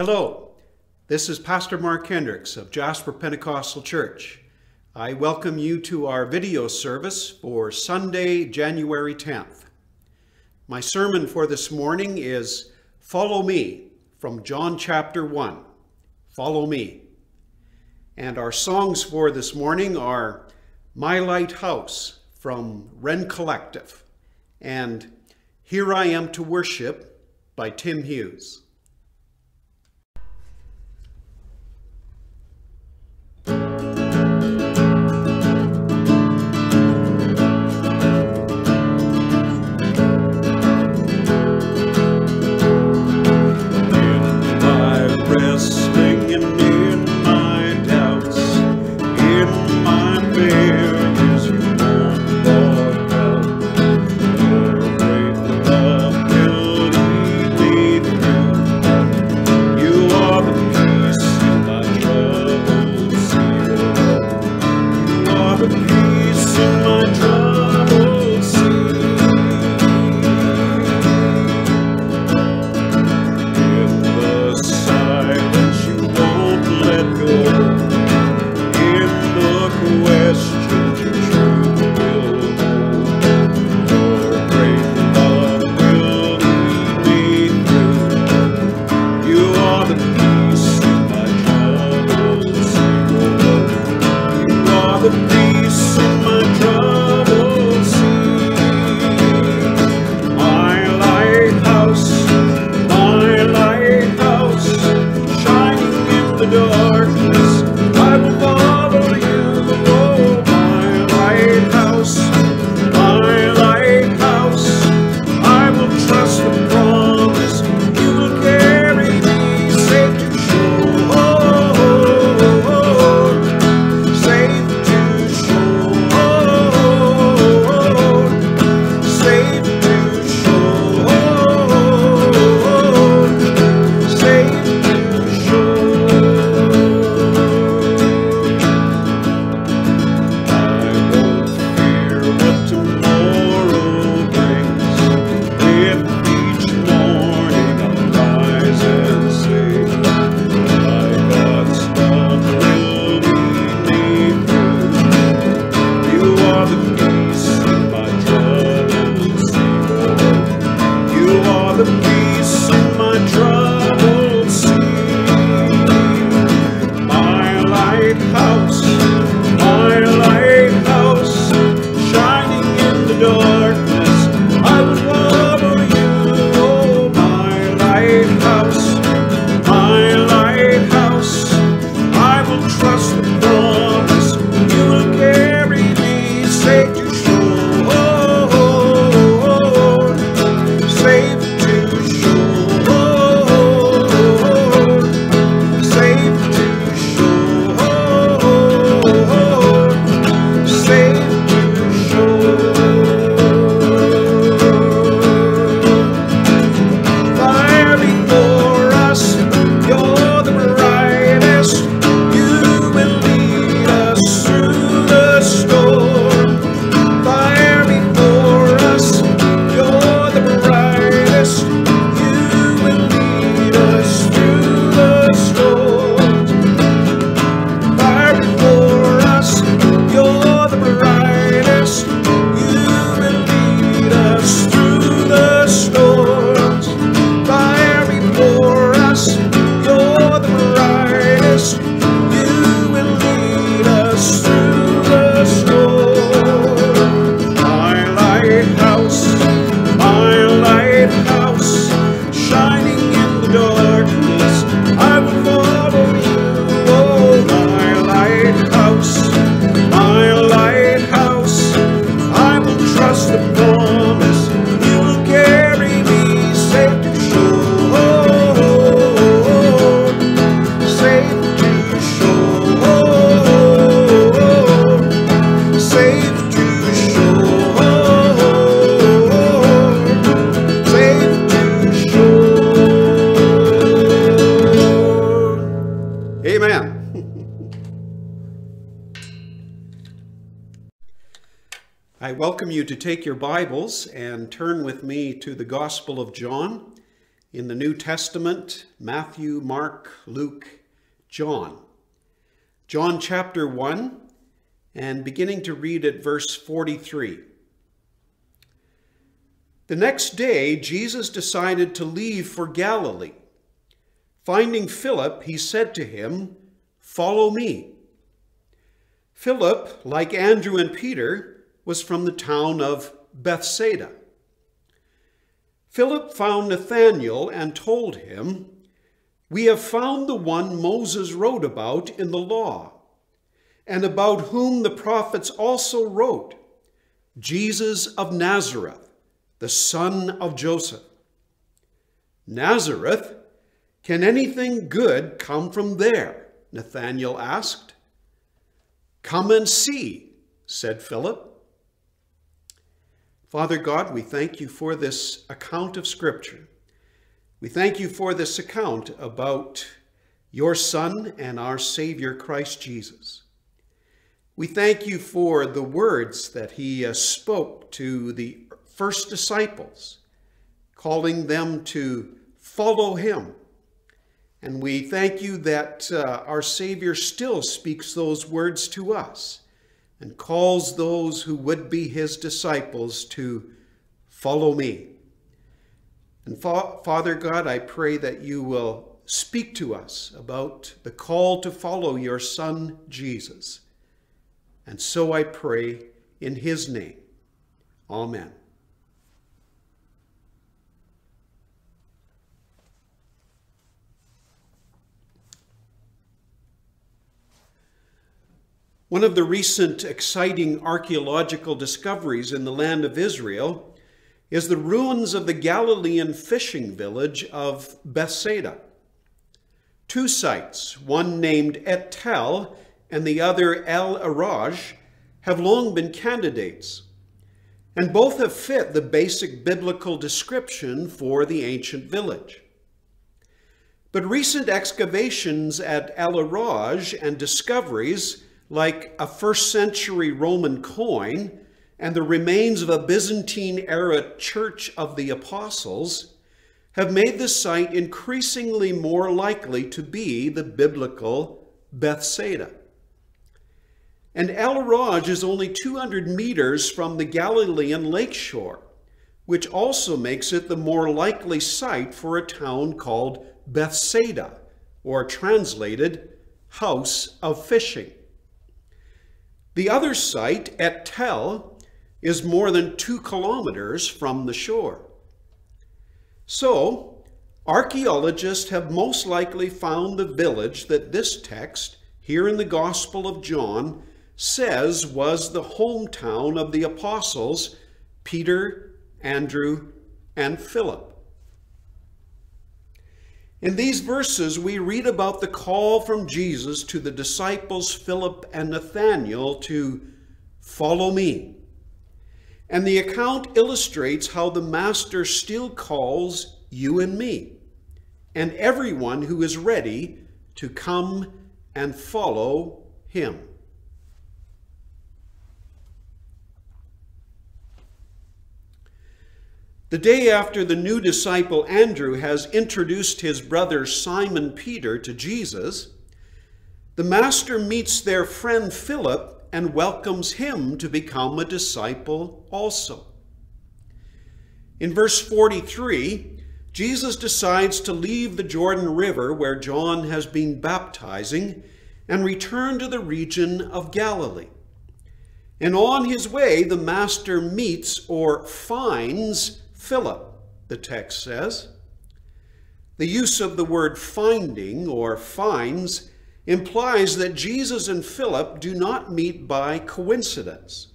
Hello, this is Pastor Mark Hendricks of Jasper Pentecostal Church. I welcome you to our video service for Sunday, January 10th. My sermon for this morning is Follow Me from John chapter 1. Follow Me. And our songs for this morning are My Lighthouse from Rend Collective and Here I Am to Worship by Tim Hughes. To take your Bibles and turn with me to the Gospel of John, in the New Testament Matthew, Mark, Luke, John. John chapter 1, and beginning to read at verse 43. The next day, Jesus decided to leave for Galilee. Finding Philip, he said to him, Follow me. Philip, like Andrew and Peter, was from the town of Bethsaida. Philip found Nathanael and told him, We have found the one Moses wrote about in the law, and about whom the prophets also wrote, Jesus of Nazareth, the son of Joseph. Nazareth? Can anything good come from there? Nathanael asked. Come and see, said Philip. Father God, we thank you for this account of Scripture. We thank you for this account about your Son and our Savior, Christ Jesus. We thank you for the words that he uh, spoke to the first disciples, calling them to follow him. And we thank you that uh, our Savior still speaks those words to us and calls those who would be his disciples to follow me. And Fa Father God, I pray that you will speak to us about the call to follow your Son, Jesus. And so I pray in his name. Amen. One of the recent exciting archaeological discoveries in the land of Israel is the ruins of the Galilean fishing village of Bethsaida. Two sites, one named Et Tel and the other El Araj, have long been candidates, and both have fit the basic biblical description for the ancient village. But recent excavations at El Araj and discoveries like a first century Roman coin and the remains of a Byzantine era church of the apostles have made the site increasingly more likely to be the biblical Bethsaida. And El Araj is only 200 meters from the Galilean lakeshore, which also makes it the more likely site for a town called Bethsaida, or translated, house of fishing. The other site, Et Tel, is more than two kilometers from the shore. So, archaeologists have most likely found the village that this text, here in the Gospel of John, says was the hometown of the apostles Peter, Andrew, and Philip. In these verses, we read about the call from Jesus to the disciples Philip and Nathanael to follow me. And the account illustrates how the Master still calls you and me, and everyone who is ready to come and follow him. The day after the new disciple Andrew has introduced his brother Simon Peter to Jesus, the master meets their friend Philip and welcomes him to become a disciple also. In verse 43, Jesus decides to leave the Jordan River where John has been baptizing and return to the region of Galilee. And on his way, the master meets or finds Philip, the text says. The use of the word finding or finds implies that Jesus and Philip do not meet by coincidence,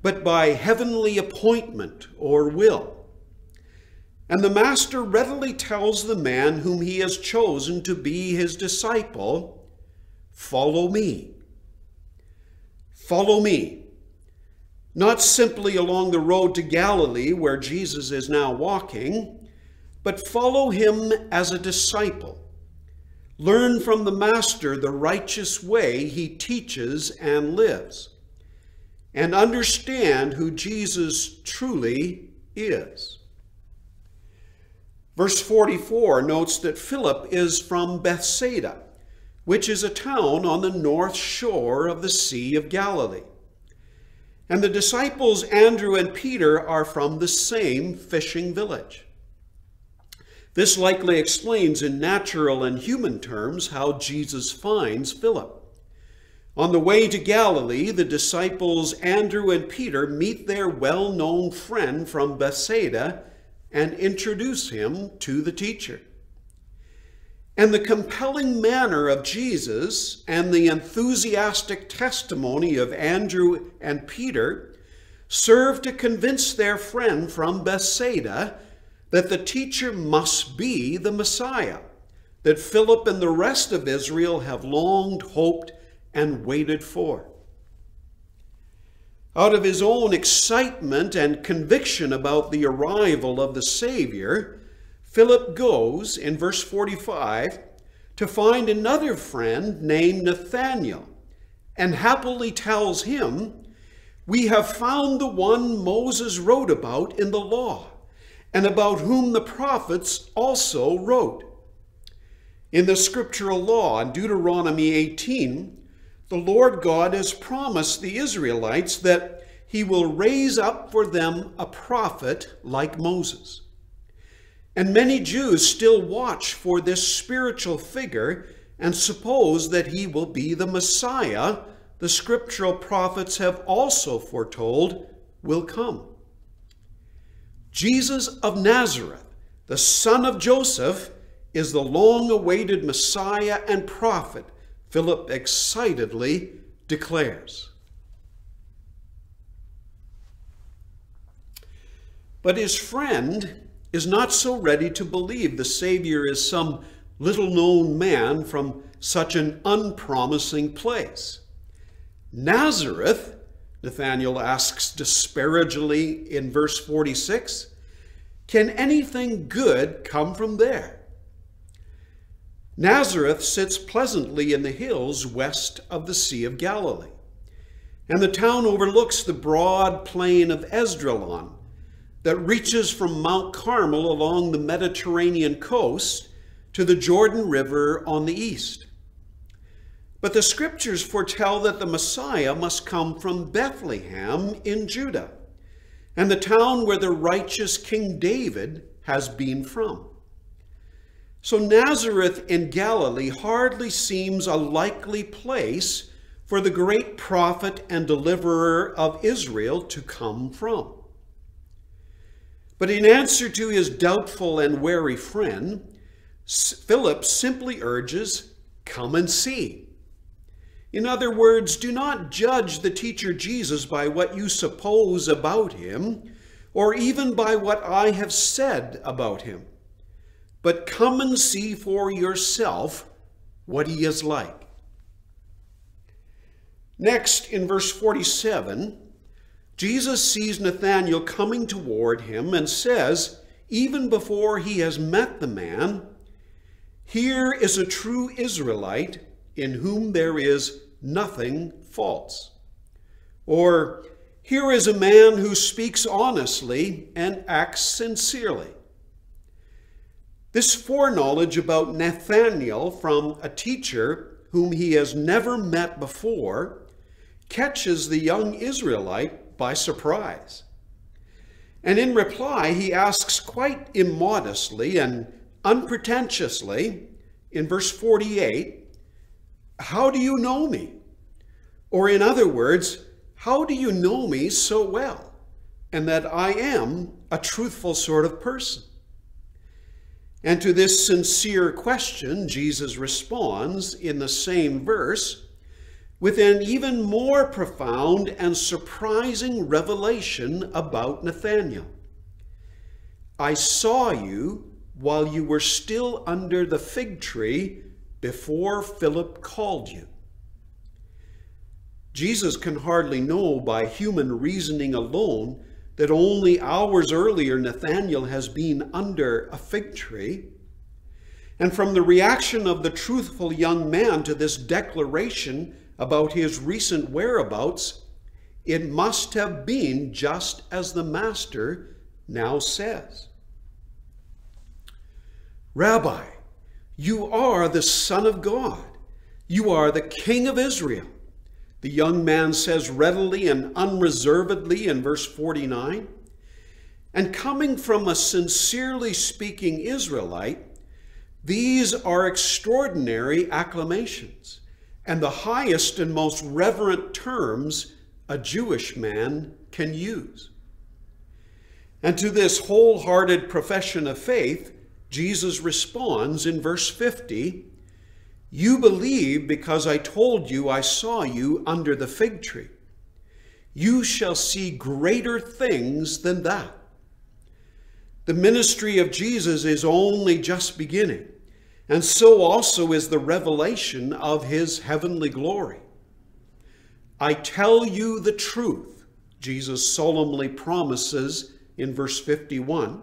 but by heavenly appointment or will. And the Master readily tells the man whom he has chosen to be his disciple, Follow me. Follow me not simply along the road to Galilee where Jesus is now walking, but follow him as a disciple. Learn from the Master the righteous way he teaches and lives, and understand who Jesus truly is. Verse 44 notes that Philip is from Bethsaida, which is a town on the north shore of the Sea of Galilee. And the disciples Andrew and Peter are from the same fishing village. This likely explains in natural and human terms how Jesus finds Philip. On the way to Galilee, the disciples Andrew and Peter meet their well known friend from Bethsaida and introduce him to the teacher. And the compelling manner of Jesus and the enthusiastic testimony of Andrew and Peter serve to convince their friend from Bethsaida that the teacher must be the Messiah, that Philip and the rest of Israel have longed, hoped, and waited for. Out of his own excitement and conviction about the arrival of the Savior, Philip goes, in verse 45, to find another friend named Nathanael, and happily tells him, We have found the one Moses wrote about in the law, and about whom the prophets also wrote. In the scriptural law, in Deuteronomy 18, the Lord God has promised the Israelites that he will raise up for them a prophet like Moses. And many Jews still watch for this spiritual figure and suppose that he will be the Messiah the scriptural prophets have also foretold will come. Jesus of Nazareth, the son of Joseph, is the long awaited Messiah and prophet Philip excitedly declares. But his friend is not so ready to believe the Savior is some little known man from such an unpromising place. Nazareth, Nathanael asks disparagingly in verse 46, can anything good come from there? Nazareth sits pleasantly in the hills west of the Sea of Galilee, and the town overlooks the broad plain of Esdraelon that reaches from Mount Carmel along the Mediterranean coast to the Jordan River on the east. But the scriptures foretell that the Messiah must come from Bethlehem in Judah, and the town where the righteous King David has been from. So Nazareth in Galilee hardly seems a likely place for the great prophet and deliverer of Israel to come from. But in answer to his doubtful and wary friend, Philip simply urges, Come and see. In other words, do not judge the teacher Jesus by what you suppose about him, or even by what I have said about him but come and see for yourself what he is like. Next, in verse 47, Jesus sees Nathanael coming toward him and says, even before he has met the man, Here is a true Israelite in whom there is nothing false. Or, Here is a man who speaks honestly and acts sincerely. This foreknowledge about Nathanael from a teacher whom he has never met before catches the young Israelite by surprise. And in reply, he asks quite immodestly and unpretentiously in verse 48, How do you know me? Or in other words, how do you know me so well and that I am a truthful sort of person? And to this sincere question, Jesus responds in the same verse with an even more profound and surprising revelation about Nathanael. I saw you while you were still under the fig tree before Philip called you. Jesus can hardly know by human reasoning alone that only hours earlier Nathanael has been under a fig tree. And from the reaction of the truthful young man to this declaration about his recent whereabouts, it must have been just as the Master now says. Rabbi, you are the Son of God. You are the King of Israel. The young man says readily and unreservedly in verse 49. And coming from a sincerely speaking Israelite, these are extraordinary acclamations and the highest and most reverent terms a Jewish man can use. And to this wholehearted profession of faith, Jesus responds in verse 50 You believe because I told you I saw you under the fig tree. You shall see greater things than that. The ministry of Jesus is only just beginning, and so also is the revelation of his heavenly glory. I tell you the truth, Jesus solemnly promises in verse 51.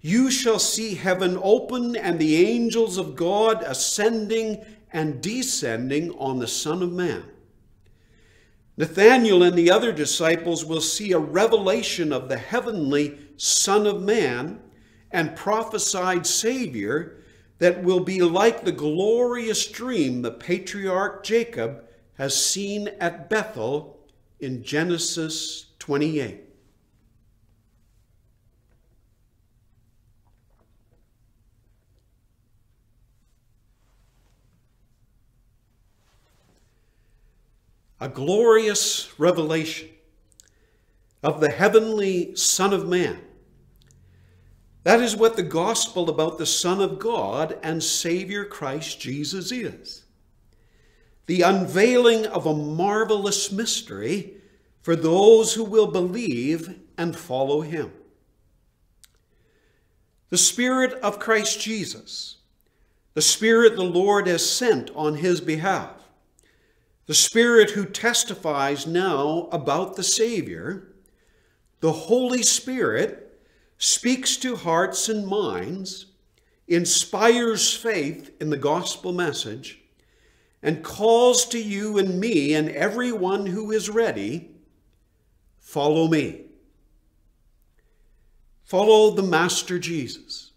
You shall see heaven open and the angels of God ascending and descending on the Son of Man. Nathanael and the other disciples will see a revelation of the heavenly Son of Man and prophesied Savior that will be like the glorious dream the patriarch Jacob has seen at Bethel in Genesis 28. A glorious revelation of the heavenly Son of Man that is what the gospel about the Son of God and Savior Christ Jesus is. The unveiling of a marvelous mystery for those who will believe and follow him. The Spirit of Christ Jesus, the Spirit the Lord has sent on his behalf, the Spirit who testifies now about the Savior, the Holy Spirit speaks to hearts and minds, inspires faith in the gospel message, and calls to you and me and everyone who is ready, follow me. Follow the Master Jesus.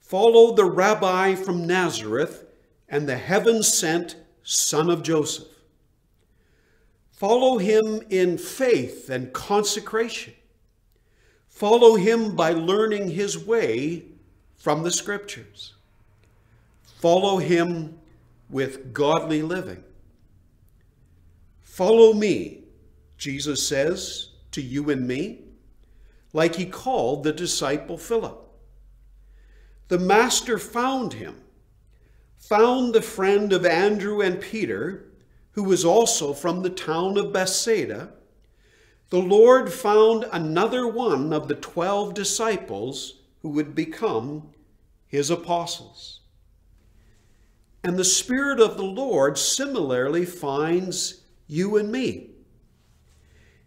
Follow the Rabbi from Nazareth and the heaven-sent Son of Joseph. Follow him in faith and consecration Follow him by learning his way from the scriptures. Follow him with godly living. Follow me, Jesus says to you and me, like he called the disciple Philip. The master found him, found the friend of Andrew and Peter, who was also from the town of Bethsaida, the Lord found another one of the twelve disciples who would become his apostles. And the Spirit of the Lord similarly finds you and me.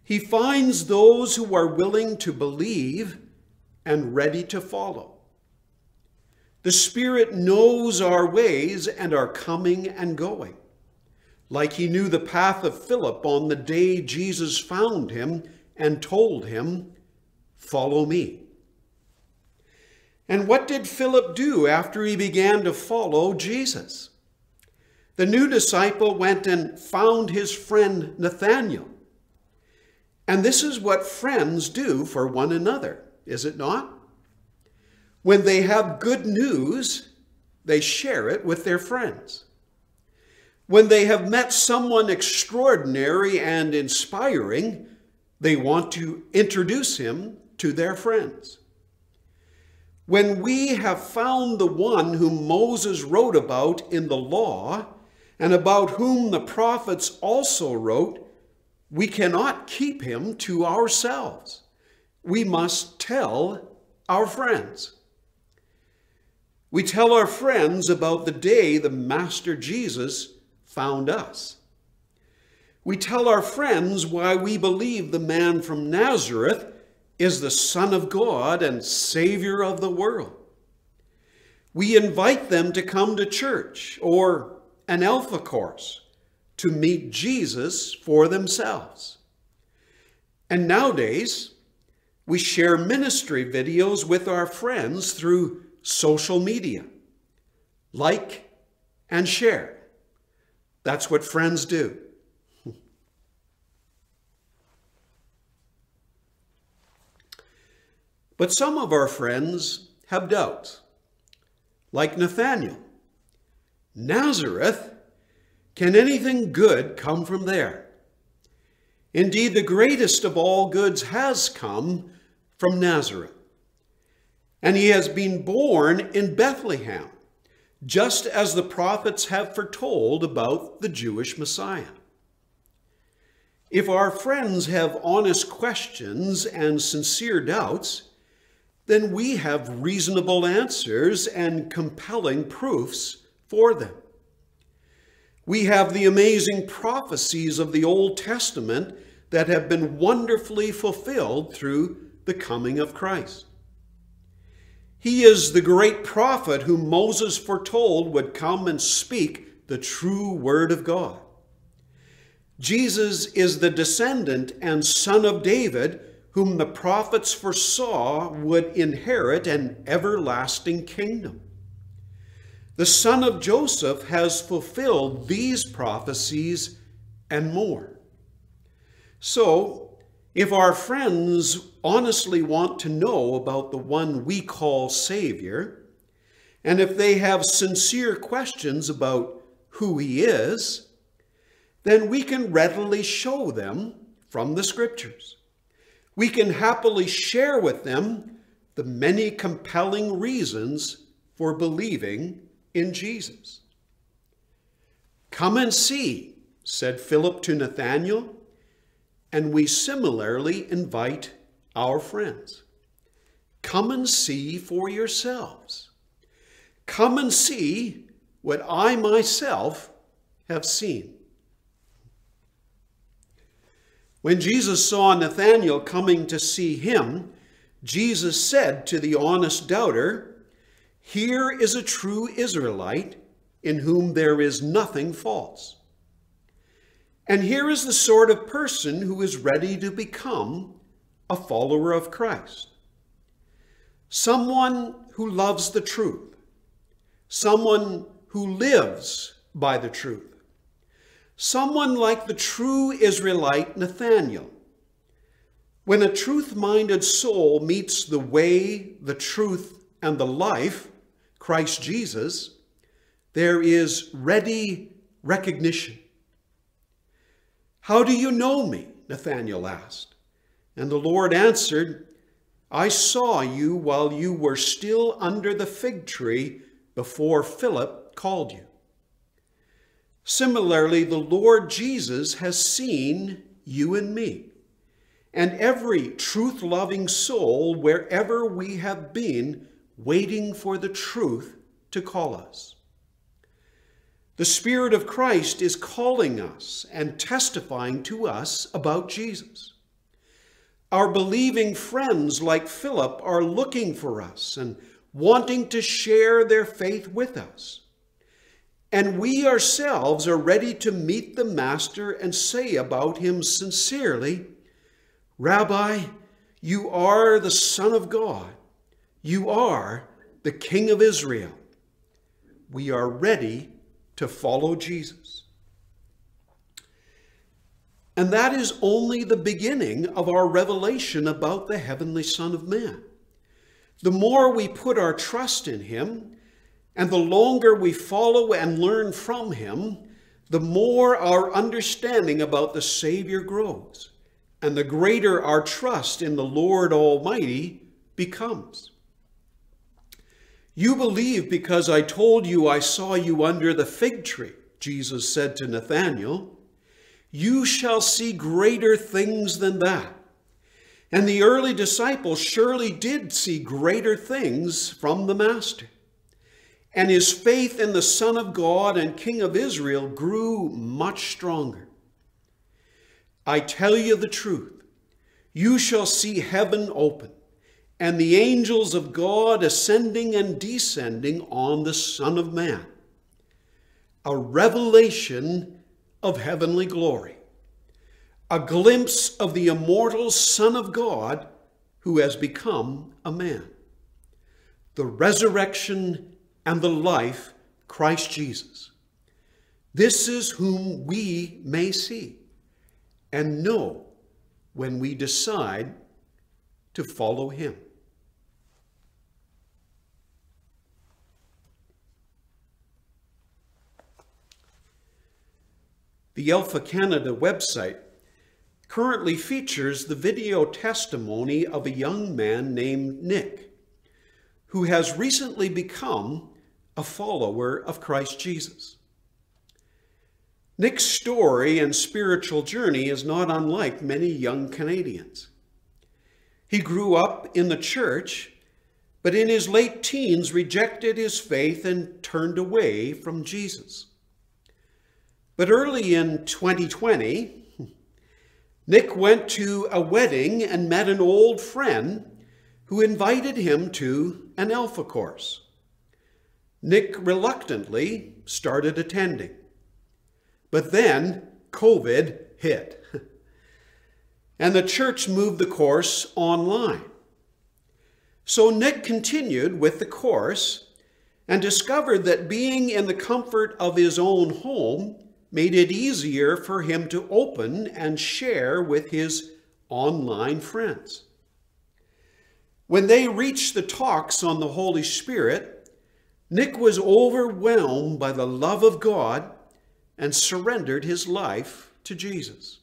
He finds those who are willing to believe and ready to follow. The Spirit knows our ways and our coming and going like he knew the path of Philip on the day Jesus found him and told him, Follow me. And what did Philip do after he began to follow Jesus? The new disciple went and found his friend Nathanael. And this is what friends do for one another, is it not? When they have good news, they share it with their friends. When they have met someone extraordinary and inspiring, they want to introduce him to their friends. When we have found the one whom Moses wrote about in the law, and about whom the prophets also wrote, we cannot keep him to ourselves. We must tell our friends. We tell our friends about the day the Master Jesus found us. We tell our friends why we believe the man from Nazareth is the Son of God and Savior of the world. We invite them to come to church or an Alpha course to meet Jesus for themselves. And nowadays, we share ministry videos with our friends through social media. Like and share. That's what friends do. But some of our friends have doubts, like Nathanael. Nazareth? Can anything good come from there? Indeed, the greatest of all goods has come from Nazareth. And he has been born in Bethlehem, just as the prophets have foretold about the Jewish Messiah. If our friends have honest questions and sincere doubts, then we have reasonable answers and compelling proofs for them. We have the amazing prophecies of the Old Testament that have been wonderfully fulfilled through the coming of Christ. He is the great prophet whom Moses foretold would come and speak the true word of God. Jesus is the descendant and son of David whom the prophets foresaw would inherit an everlasting kingdom. The son of Joseph has fulfilled these prophecies and more. So, if our friends honestly want to know about the one we call Savior, and if they have sincere questions about who he is, then we can readily show them from the Scriptures we can happily share with them the many compelling reasons for believing in Jesus. Come and see, said Philip to Nathanael, and we similarly invite our friends. Come and see for yourselves. Come and see what I myself have seen. When Jesus saw Nathanael coming to see him, Jesus said to the honest doubter, Here is a true Israelite in whom there is nothing false. And here is the sort of person who is ready to become a follower of Christ. Someone who loves the truth. Someone who lives by the truth someone like the true Israelite Nathanael. When a truth minded soul meets the way, the truth, and the life, Christ Jesus, there is ready recognition. How do you know me? Nathanael asked. And the Lord answered, I saw you while you were still under the fig tree before Philip called you. Similarly, the Lord Jesus has seen you and me, and every truth loving soul wherever we have been, waiting for the truth to call us. The Spirit of Christ is calling us and testifying to us about Jesus. Our believing friends like Philip are looking for us and wanting to share their faith with us. And we ourselves are ready to meet the Master and say about him sincerely, Rabbi, you are the Son of God. You are the King of Israel. We are ready to follow Jesus. And that is only the beginning of our revelation about the heavenly Son of Man. The more we put our trust in him, and the longer we follow and learn from him, the more our understanding about the Savior grows, and the greater our trust in the Lord Almighty becomes. You believe because I told you I saw you under the fig tree, Jesus said to Nathanael. You shall see greater things than that. And the early disciples surely did see greater things from the Master and his faith in the Son of God and King of Israel grew much stronger. I tell you the truth, you shall see heaven open, and the angels of God ascending and descending on the Son of Man. A revelation of heavenly glory, a glimpse of the immortal Son of God who has become a man. the resurrection and the life, Christ Jesus. This is whom we may see and know when we decide to follow him. The Alpha Canada website currently features the video testimony of a young man named Nick, who has recently become a follower of Christ Jesus. Nick's story and spiritual journey is not unlike many young Canadians. He grew up in the church, but in his late teens rejected his faith and turned away from Jesus. But early in 2020, Nick went to a wedding and met an old friend who invited him to an Alpha course. Nick reluctantly started attending. But then COVID hit. and the church moved the course online. So Nick continued with the course and discovered that being in the comfort of his own home made it easier for him to open and share with his online friends. When they reached the talks on the Holy Spirit, Nick was overwhelmed by the love of God and surrendered his life to Jesus.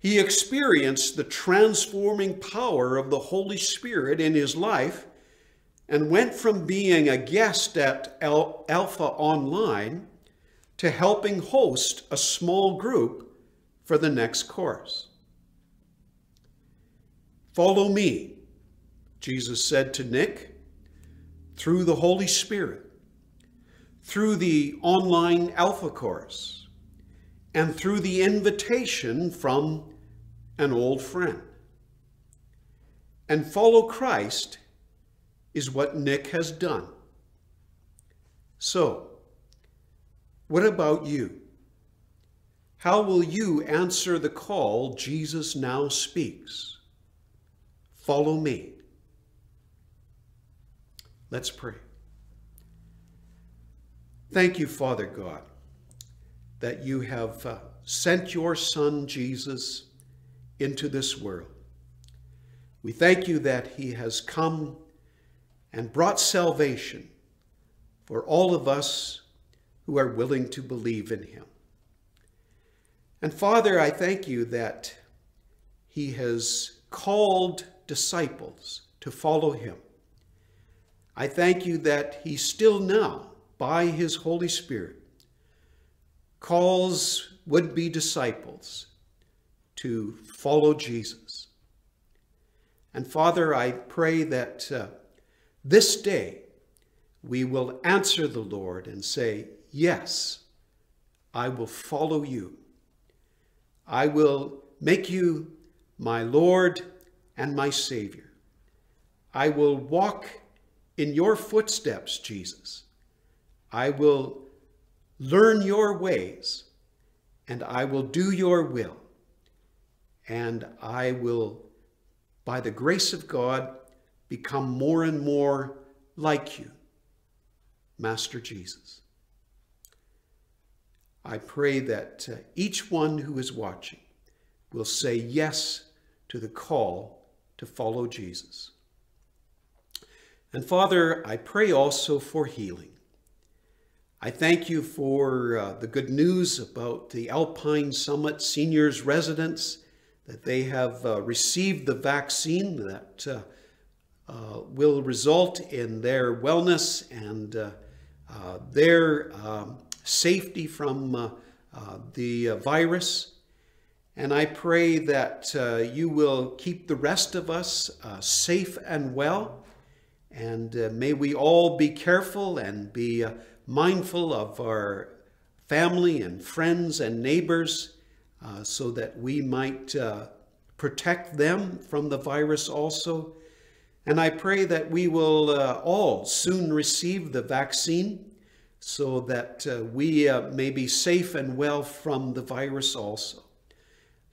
He experienced the transforming power of the Holy Spirit in his life and went from being a guest at Alpha Online to helping host a small group for the next course. Follow me, Jesus said to Nick, through the Holy Spirit, through the online Alpha course, and through the invitation from an old friend. And follow Christ is what Nick has done. So, what about you? How will you answer the call Jesus now speaks? Follow me. Let's pray. Thank you, Father God, that you have uh, sent your Son, Jesus, into this world. We thank you that he has come and brought salvation for all of us who are willing to believe in him. And Father, I thank you that he has called disciples to follow him. I thank you that he still now, by his Holy Spirit, calls would-be disciples to follow Jesus. And Father, I pray that uh, this day we will answer the Lord and say, Yes, I will follow you. I will make you my Lord and my Savior. I will walk in your footsteps, Jesus. I will learn your ways and I will do your will. And I will, by the grace of God, become more and more like you, Master Jesus. I pray that uh, each one who is watching will say yes to the call to follow Jesus. And Father, I pray also for healing. I thank you for uh, the good news about the Alpine Summit Seniors Residence, that they have uh, received the vaccine that uh, uh will result in their wellness and uh, uh, their um, safety from uh, uh, the uh, virus. And I pray that uh, you will keep the rest of us uh, safe and well. And uh, may we all be careful and be mindful of our family and friends and neighbors so that we might protect them from the virus also. And I pray that we will all soon receive the vaccine so that uh, we uh, may be safe and well from the virus also.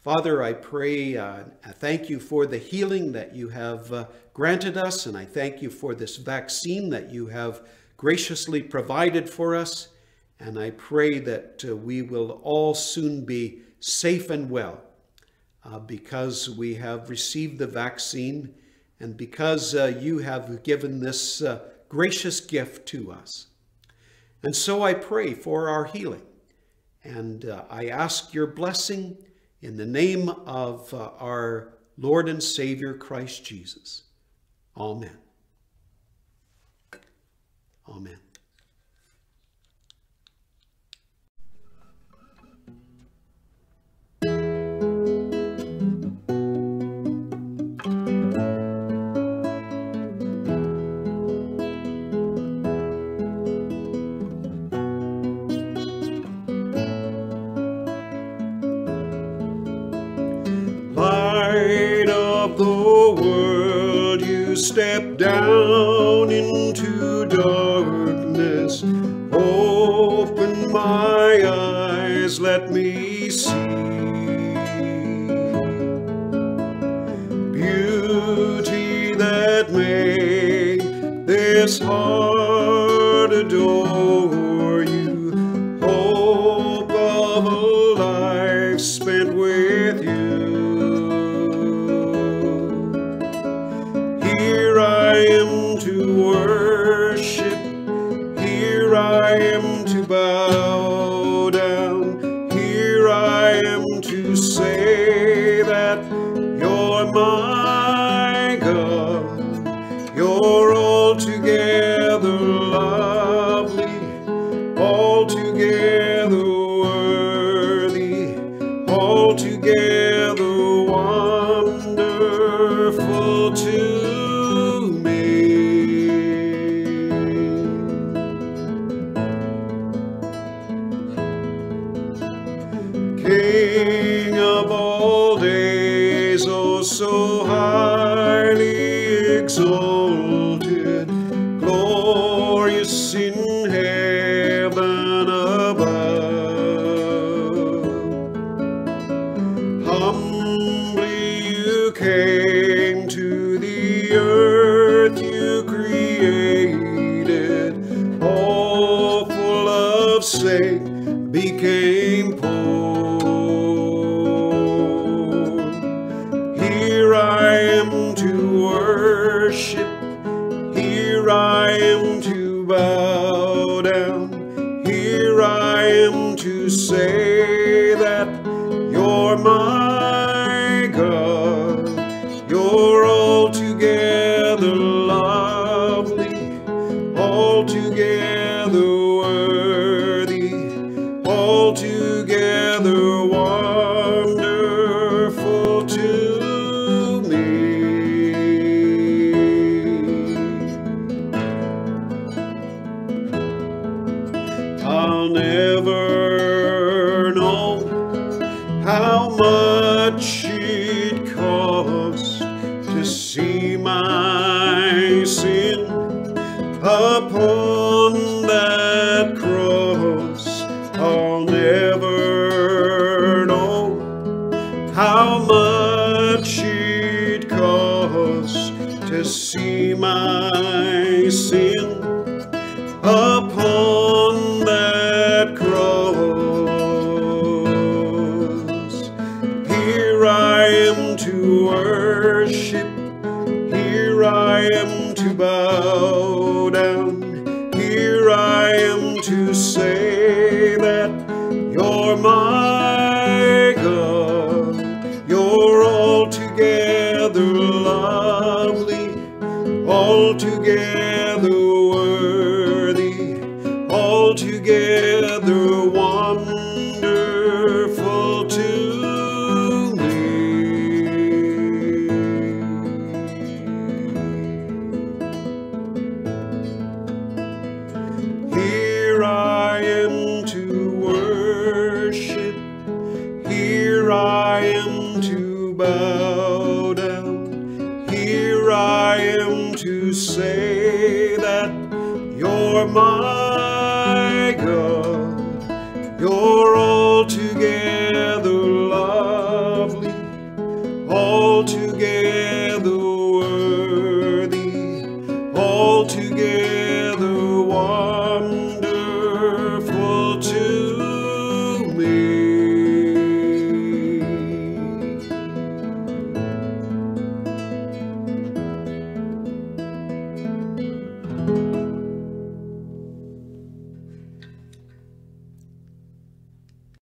Father, I pray, uh, I thank you for the healing that you have uh, granted us, and I thank you for this vaccine that you have graciously provided for us. And I pray that uh, we will all soon be safe and well uh, because we have received the vaccine and because you have given this gracious gift to us. And so I pray for our healing. And uh, I ask your blessing in the name of uh, our Lord and Savior Christ Jesus. Amen. Amen. The world, you step down into darkness. Open my eyes, let me see. Beauty that made this heart so highly